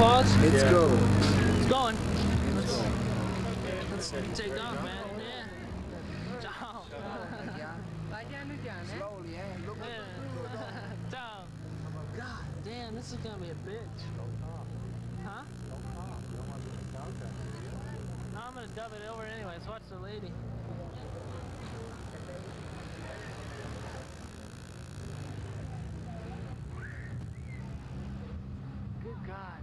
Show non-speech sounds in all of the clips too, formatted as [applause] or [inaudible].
pause? It's Yeah. go. It's going. Let's, let's take off, man. Yeah. Ciao. Vai piano piano, eh? Slowly, eh? Look Yeah. [laughs] Ciao. God damn, this is gonna be a bitch. Huh? No, I'm gonna dub it over anyways. Watch the lady. Good God.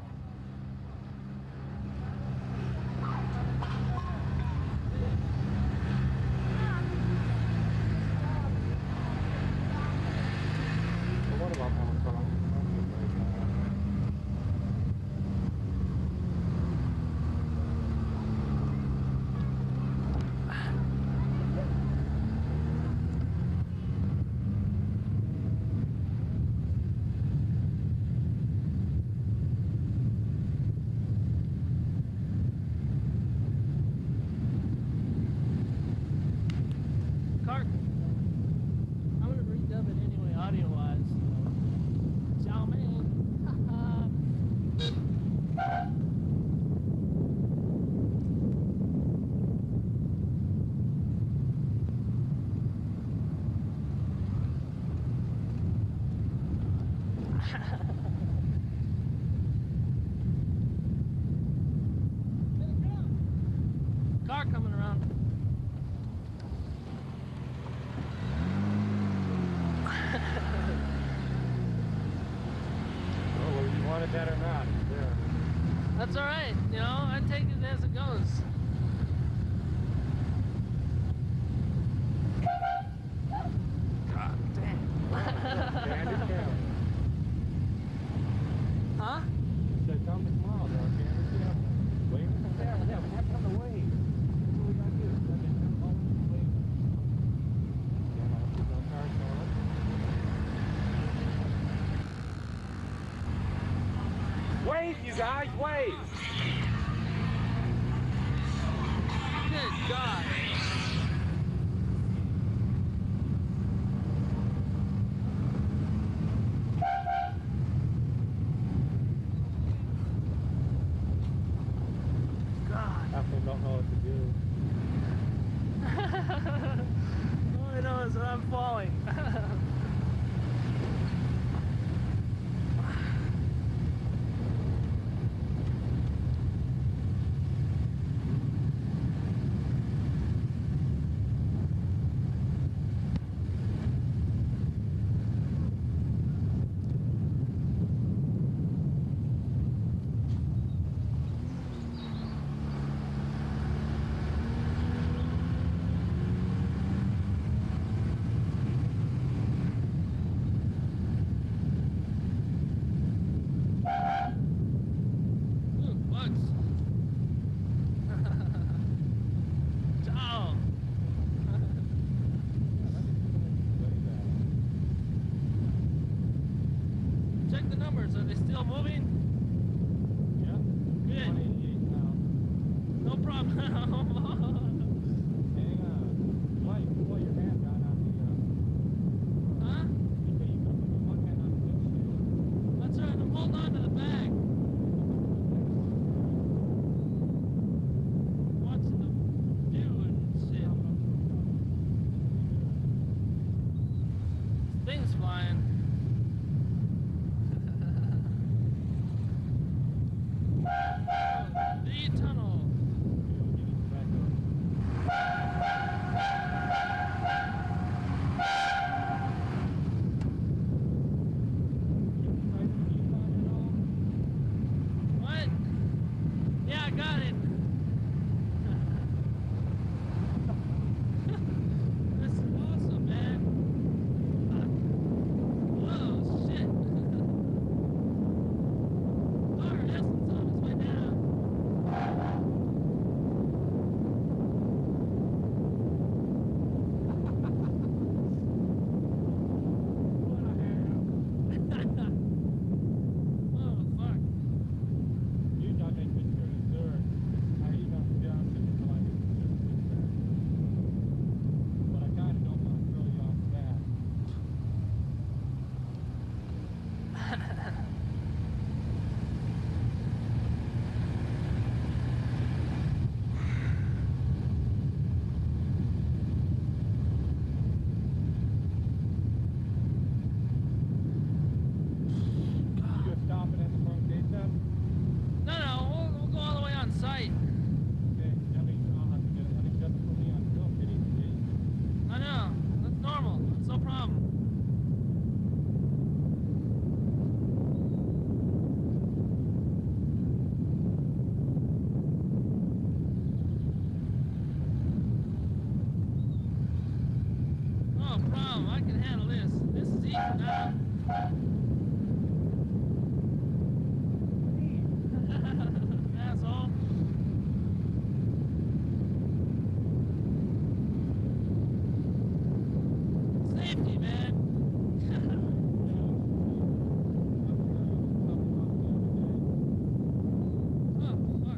What about Hong Kong? Clark, I'm gonna redub it anyway, audio wise. Ciao, man. Car coming around. Oh, whether you wanted that or not, it's there. That's all right. You know, I take it as it goes. God Stand damn. it down. huh? Said come tomorrow, though. Stand it down. Wave it from there. Yeah, we have time to wave. That's what we gotta do. Let it come home and wave. Yeah, no, there's no cars going. Wave, you guys, wave! Good God. Don't know what to do. [laughs] [laughs] All I know is that I'm falling. [laughs] Numbers. Are they still moving? Yeah. Good. 188 now. No problem. [laughs] Hang on. Pull your hand the, uh, huh? on the. Things flying. Handle this. This is easy now. [laughs] Asshole. Safety, man. Oh, fuck.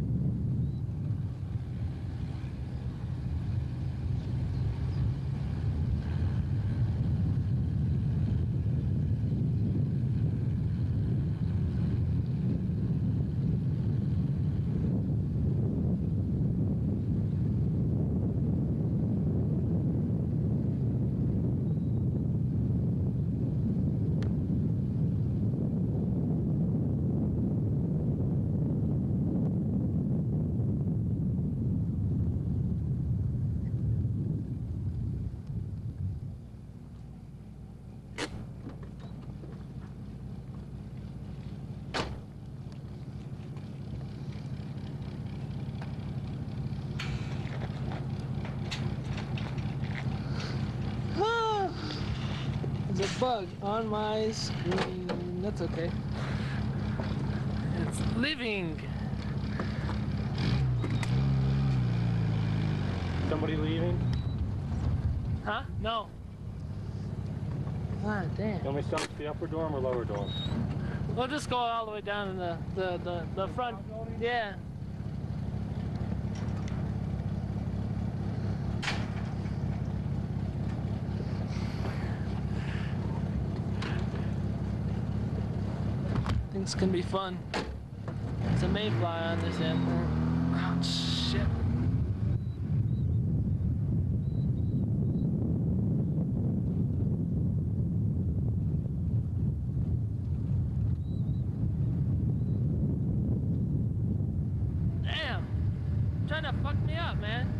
There's a bug on my screen. That's okay. It's living. Somebody leaving? Huh? No. Ah, damn. Tell me something, the upper dorm or lower dorm? We'll just go all the way down in the the the, the front. Yeah. Things can be fun. It's a mayfly on this end. Oh shit. Damn! Trying to fuck me up, man.